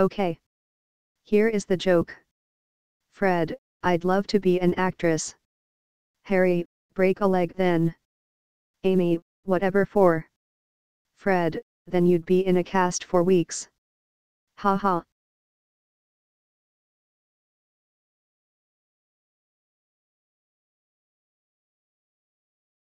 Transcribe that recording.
Okay. Here is the joke. Fred, I'd love to be an actress. Harry, break a leg then. Amy, whatever for. Fred, then you'd be in a cast for weeks. Ha ha.